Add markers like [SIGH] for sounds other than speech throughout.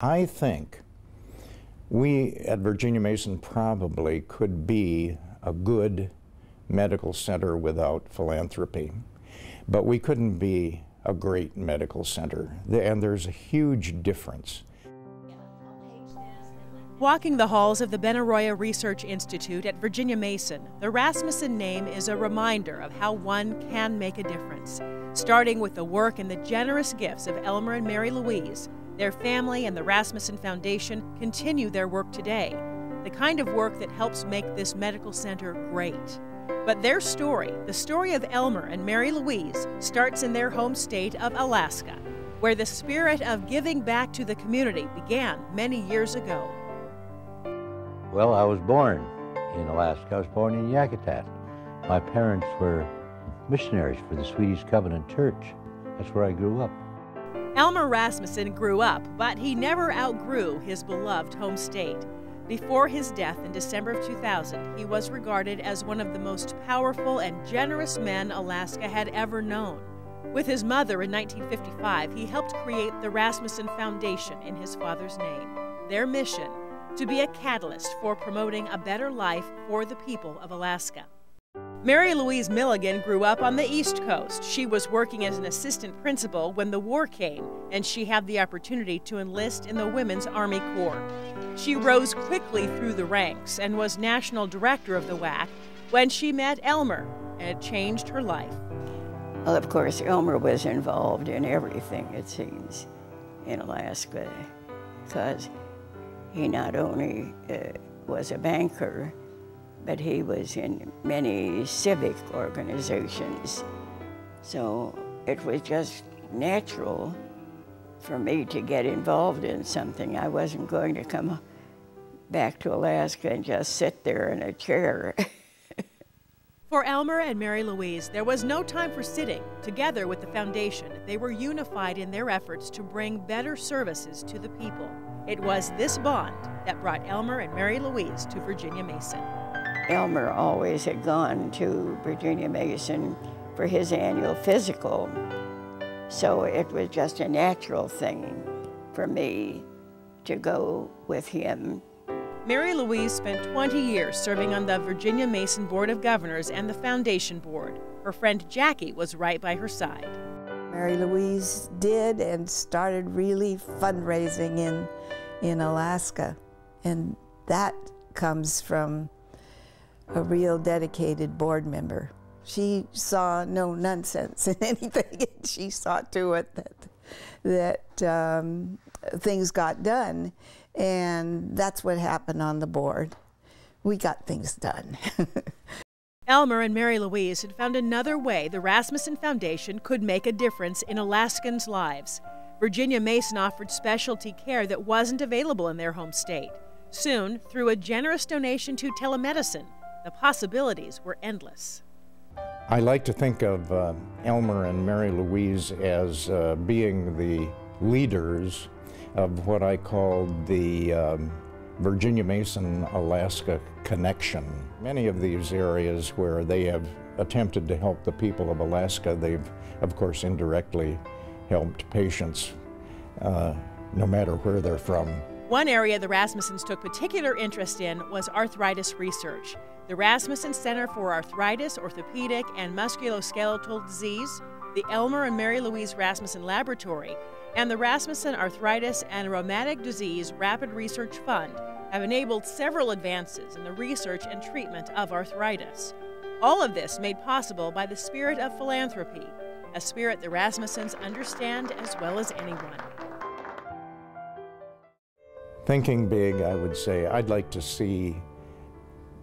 I think we at Virginia Mason probably could be a good medical center without philanthropy, but we couldn't be a great medical center. And there's a huge difference. Walking the halls of the Benaroya Research Institute at Virginia Mason, the Rasmuson name is a reminder of how one can make a difference. Starting with the work and the generous gifts of Elmer and Mary Louise, their family and the Rasmuson Foundation continue their work today, the kind of work that helps make this medical center great. But their story, the story of Elmer and Mary Louise, starts in their home state of Alaska, where the spirit of giving back to the community began many years ago. Well, I was born in Alaska. I was born in Yakutat. My parents were missionaries for the Swedish Covenant Church. That's where I grew up. Elmer Rasmuson grew up, but he never outgrew his beloved home state. Before his death in December of 2000, he was regarded as one of the most powerful and generous men Alaska had ever known. With his mother in 1955, he helped create the Rasmuson Foundation in his father's name. Their mission to be a catalyst for promoting a better life for the people of Alaska. Mary Louise Milligan grew up on the East Coast. She was working as an assistant principal when the war came, and she had the opportunity to enlist in the Women's Army Corps. She rose quickly through the ranks and was national director of the WAC when she met Elmer, and it changed her life. Well, of course, Elmer was involved in everything, it seems, in Alaska, because he not only uh, was a banker, but he was in many civic organizations. So it was just natural for me to get involved in something. I wasn't going to come back to Alaska and just sit there in a chair. [LAUGHS] for Elmer and Mary Louise, there was no time for sitting. Together with the foundation, they were unified in their efforts to bring better services to the people. It was this bond that brought Elmer and Mary Louise to Virginia Mason. Elmer always had gone to Virginia Mason for his annual physical, so it was just a natural thing for me to go with him. Mary Louise spent 20 years serving on the Virginia Mason Board of Governors and the Foundation Board. Her friend Jackie was right by her side. Mary Louise did and started really fundraising in, in Alaska. And that comes from a real dedicated board member. She saw no nonsense [LAUGHS] in anything, and she saw to it that that um, things got done, and that's what happened on the board. We got things done. [LAUGHS] Elmer and Mary Louise had found another way the Rasmuson Foundation could make a difference in Alaskans' lives. Virginia Mason offered specialty care that wasn't available in their home state. Soon, through a generous donation to telemedicine, the possibilities were endless. I like to think of uh, Elmer and Mary Louise as uh, being the leaders of what I call the um, Virginia Mason Alaska connection. Many of these areas where they have attempted to help the people of Alaska, they've of course indirectly helped patients uh, no matter where they're from. One area the Rasmusons took particular interest in was arthritis research the Rasmuson Center for Arthritis, Orthopedic, and Musculoskeletal Disease, the Elmer and Mary Louise Rasmuson Laboratory, and the Rasmuson Arthritis and Rheumatic Disease Rapid Research Fund have enabled several advances in the research and treatment of arthritis. All of this made possible by the spirit of philanthropy, a spirit the Rasmusons understand as well as anyone. Thinking big, I would say I'd like to see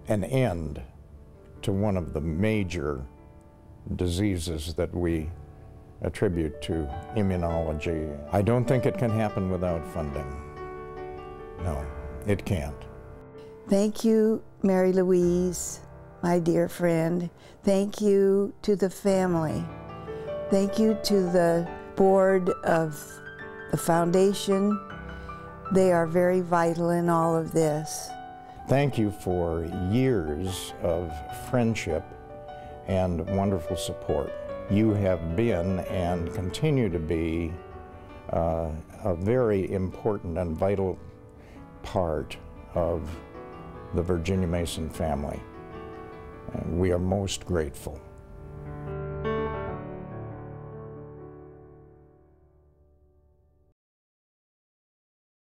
an end to one of the major diseases that we attribute to immunology. I don't think it can happen without funding. No, it can't. Thank you, Mary Louise, my dear friend. Thank you to the family. Thank you to the board of the foundation. They are very vital in all of this. Thank you for years of friendship and wonderful support. You have been and continue to be uh, a very important and vital part of the Virginia Mason family. And we are most grateful.